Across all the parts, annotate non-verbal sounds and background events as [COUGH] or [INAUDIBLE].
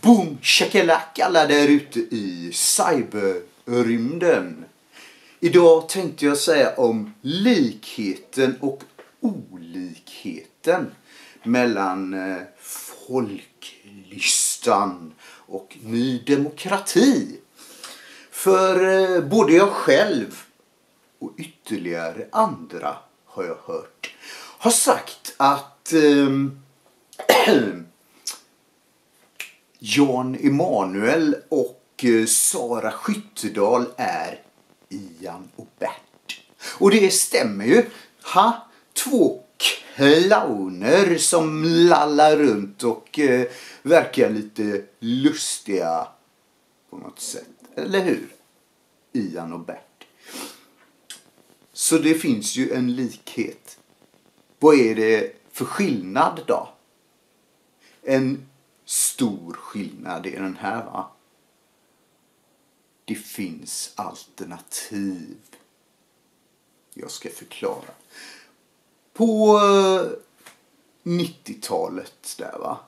Boom shakalak alla där ute i cyberrymden. Idag tänkte jag säga om likheten och olikheten mellan eh, Folklistan och Ny Demokrati. För eh, både jag själv och ytterligare andra har jag hört har sagt att ähm, [CLEARS THROAT] [COUGHS] Jan Emanuel och eh, Sara Skyttedal är Ian och Bert. Och det stämmer ju. Ha? Två clowner som lallar runt och eh, verkar lite lustiga på något sätt. Eller hur? Ian och Bert. Så det finns ju en likhet. Vad är det för skillnad då? En stor skillnad är den här va. Det finns alternativ. Jag ska förklara. På eh, 90-talet där va.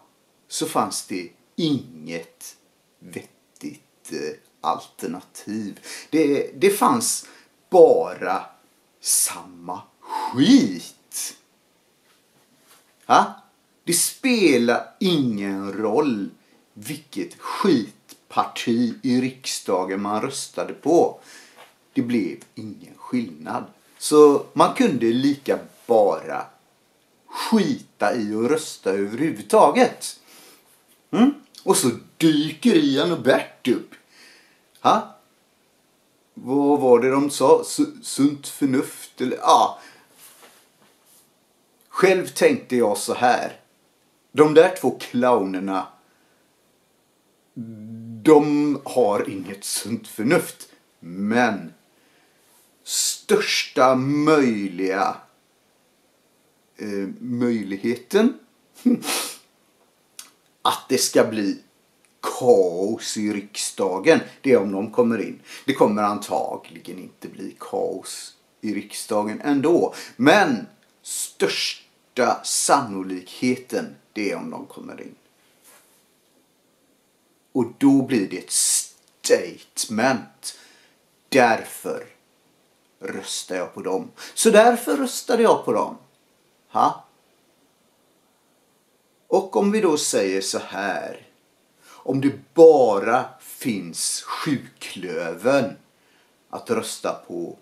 Så fanns det inget vettigt eh, alternativ. Det, det fanns bara samma skit. Ha? Det spelar ingen roll vilket skitparti i riksdagen man röstade på. Det blev ingen skillnad. Så man kunde lika bara skita i att rösta överhuvudtaget. Mm? Och så dyker Ian och Bert upp. Ha? Vad var det de sa? Sunt förnuft? Eller, ja. Själv tänkte jag så här. De där två clownerna. De har inget sunt förnuft. Men största möjliga eh, möjligheten [LAUGHS] att det ska bli kaos i riksdagen. Det är om de kommer in. Det kommer antagligen inte bli kaos i riksdagen ändå. Men största sannolikheten det är om de kommer in. Och då blir det ett statement. Därför röstar jag på dem. Så därför röstade jag på dem. Ha? Och om vi då säger så här. Om det bara finns sjuklöven att rösta på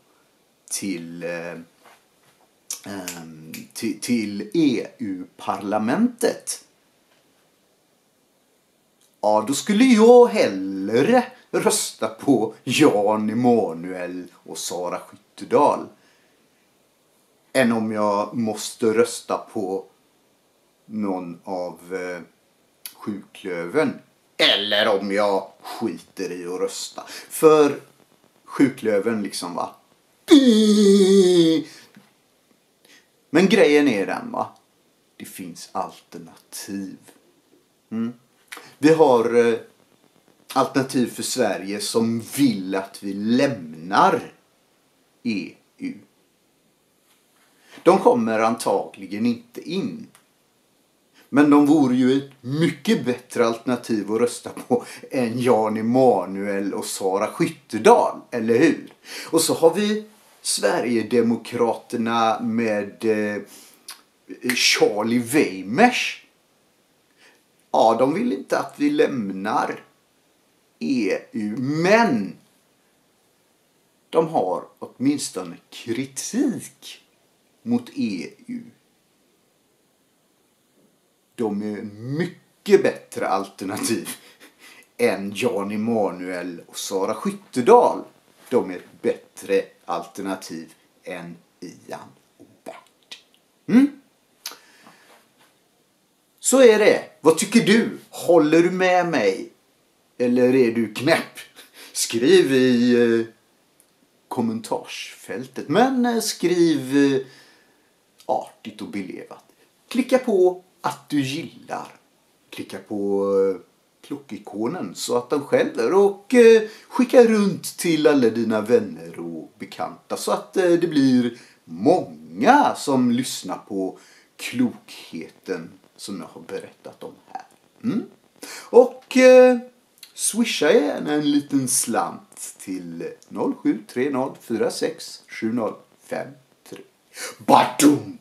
till, eh, ehm, till, till, EU parlamentet. Ja, då skulle jag hellre rösta på Jan Emanuel och Sara Skyttedal än om jag måste rösta på någon av eh, sjuklöven. Eller om jag skiter i att rösta. För sjuklöven liksom va. Men grejen är den va. Det finns alternativ. Mm. Vi har eh, Alternativ för Sverige som vill att vi lämnar EU. De kommer antagligen inte in. Men de vore ju ett mycket bättre alternativ att rösta på än Jan Emanuel och Sara Skyttedal, eller hur? Och så har vi Sverigedemokraterna med eh, Charlie Weimers. Ja, de vill inte att vi lämnar EU, men de har åtminstone kritik mot EU. De är mycket bättre alternativ än Jan Emanuel och Sara Skyttedal. De är ett bättre alternativ än Ian och Bert. Mm? Så är det. Vad tycker du? Håller du med mig? Eller är du knäpp? Skriv i eh, kommentarsfältet. Men eh, skriv eh, artigt och belevat. Klicka på att du gillar. Klicka på eh, klockikonen så att den skäller och eh, skicka runt till alla dina vänner och bekanta så att eh, det blir många som lyssnar på klokheten som jag har berättat om här. Mm. Och eh, swisha gärna en liten slant till 0730 46 7053. Badum!